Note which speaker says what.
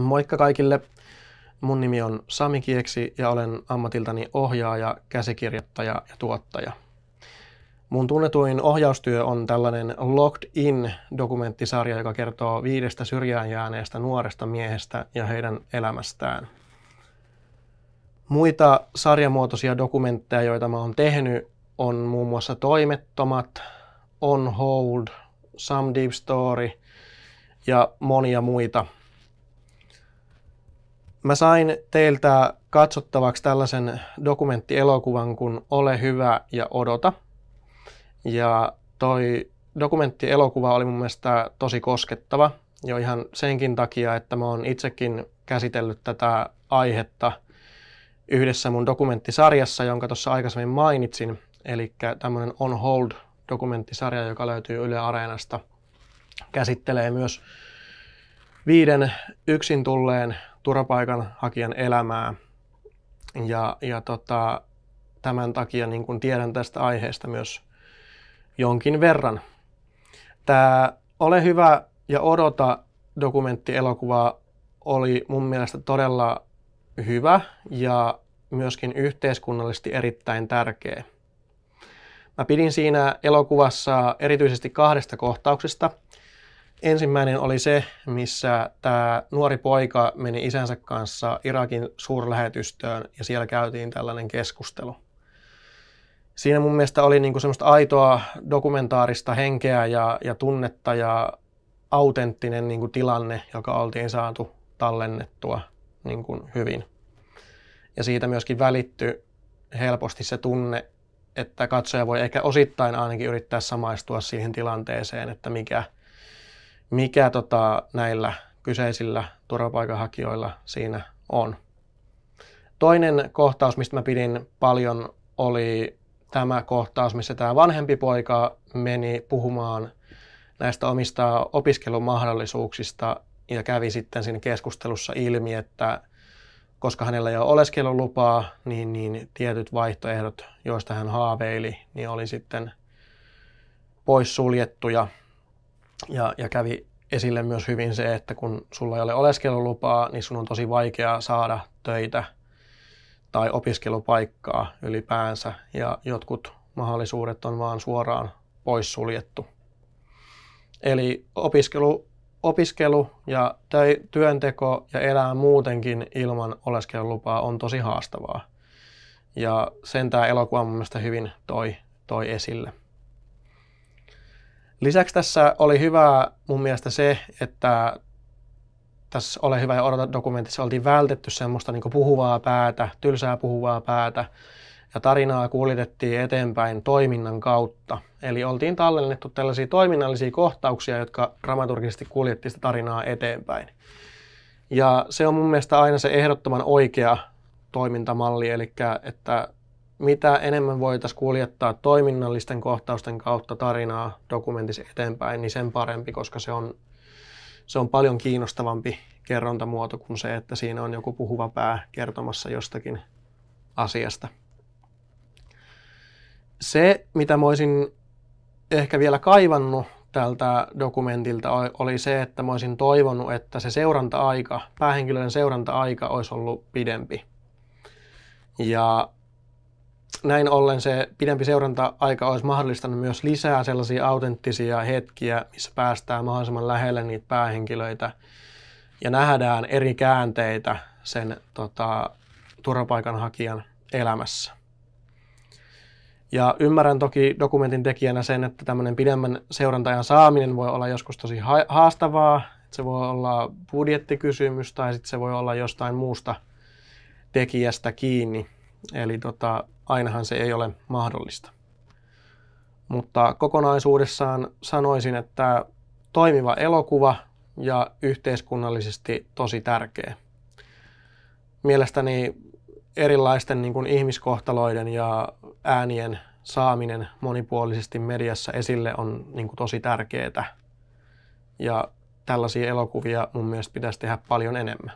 Speaker 1: Moikka kaikille! Mun nimi on Sami Kieksi ja olen ammatiltani ohjaaja, käsikirjoittaja ja tuottaja. Mun tunnetuin ohjaustyö on tällainen Locked In-dokumenttisarja, joka kertoo viidestä syrjään jääneestä nuoresta miehestä ja heidän elämästään. Muita sarjamuotoisia dokumentteja, joita mä oon tehnyt, on muun muassa Toimettomat, On Hold, Some Deep Story ja monia muita – Mä sain teiltä katsottavaksi tällaisen dokumenttielokuvan kuin Ole hyvä ja odota. Ja toi dokumenttielokuva oli mun mielestä tosi koskettava jo ihan senkin takia, että mä oon itsekin käsitellyt tätä aihetta yhdessä mun dokumenttisarjassa, jonka tuossa aikaisemmin mainitsin. Eli tämmöinen On Hold dokumenttisarja, joka löytyy Yle Areenasta, käsittelee myös viiden yksin tulleen turvapaikanhakijan elämää. Ja, ja tota, tämän takia niin kun tiedän tästä aiheesta myös jonkin verran. Tämä Ole hyvä ja odota dokumenttielokuva oli mun mielestä todella hyvä ja myöskin yhteiskunnallisesti erittäin tärkeä. Mä pidin siinä elokuvassa erityisesti kahdesta kohtauksesta – Ensimmäinen oli se, missä tämä nuori poika meni isänsä kanssa Irakin suurlähetystöön ja siellä käytiin tällainen keskustelu. Siinä mun mielestä oli niinku semmoista aitoa dokumentaarista henkeä ja, ja tunnetta ja autenttinen niinku tilanne, joka oltiin saatu tallennettua niinku hyvin. Ja siitä myöskin välitty helposti se tunne, että katsoja voi ehkä osittain ainakin yrittää samaistua siihen tilanteeseen, että mikä – mikä tota, näillä kyseisillä turvapaikanhakijoilla siinä on. Toinen kohtaus, mistä mä pidin paljon, oli tämä kohtaus, missä tämä vanhempi poika meni puhumaan näistä omista opiskelumahdollisuuksista ja kävi sitten siinä keskustelussa ilmi, että koska hänellä ei ole oleskelulupaa, niin, niin tietyt vaihtoehdot, joista hän haaveili, niin oli sitten poissuljettuja ja, ja kävi esille myös hyvin se, että kun sulla ei ole oleskelulupaa, niin sun on tosi vaikea saada töitä tai opiskelupaikkaa ylipäänsä ja jotkut mahdollisuudet on vaan suoraan poissuljettu. Eli opiskelu, opiskelu ja työnteko ja elää muutenkin ilman oleskelulupaa on tosi haastavaa. Ja sen tämä elokuva mun mielestä hyvin toi, toi esille. Lisäksi tässä oli hyvä mun mielestä se, että tässä Ole hyvä ja odota dokumentissa oltiin vältetty semmoista niin puhuvaa päätä, tylsää puhuvaa päätä, ja tarinaa kuljetettiin eteenpäin toiminnan kautta. Eli oltiin tallennettu tällaisia toiminnallisia kohtauksia, jotka dramaturgisesti kuljetti sitä tarinaa eteenpäin. Ja se on mun mielestä aina se ehdottoman oikea toimintamalli, eli että mitä enemmän voitaisiin kuljettaa toiminnallisten kohtausten kautta tarinaa dokumentissa eteenpäin, niin sen parempi, koska se on, se on paljon kiinnostavampi kerrontamuoto kuin se, että siinä on joku puhuva pää kertomassa jostakin asiasta. Se, mitä mä olisin ehkä vielä kaivannut tältä dokumentilta, oli se, että mä olisin toivonut, että se seuranta-aika, päähenkilöiden seuranta-aika olisi ollut pidempi. Ja näin ollen se pidempi seuranta-aika olisi mahdollistanut myös lisää sellaisia autenttisia hetkiä, missä päästään mahdollisimman lähelle niitä päähenkilöitä ja nähdään eri käänteitä sen tota, turvapaikanhakijan elämässä. Ja ymmärrän toki dokumentin tekijänä sen, että tämmöinen pidemmän seurantajan saaminen voi olla joskus tosi haastavaa. Se voi olla budjettikysymys tai sitten se voi olla jostain muusta tekijästä kiinni. Eli tota, ainahan se ei ole mahdollista. Mutta kokonaisuudessaan sanoisin, että toimiva elokuva ja yhteiskunnallisesti tosi tärkeä. Mielestäni erilaisten niin kuin ihmiskohtaloiden ja äänien saaminen monipuolisesti mediassa esille on niin kuin tosi tärkeää. Ja tällaisia elokuvia mun mielestä pitäisi tehdä paljon enemmän.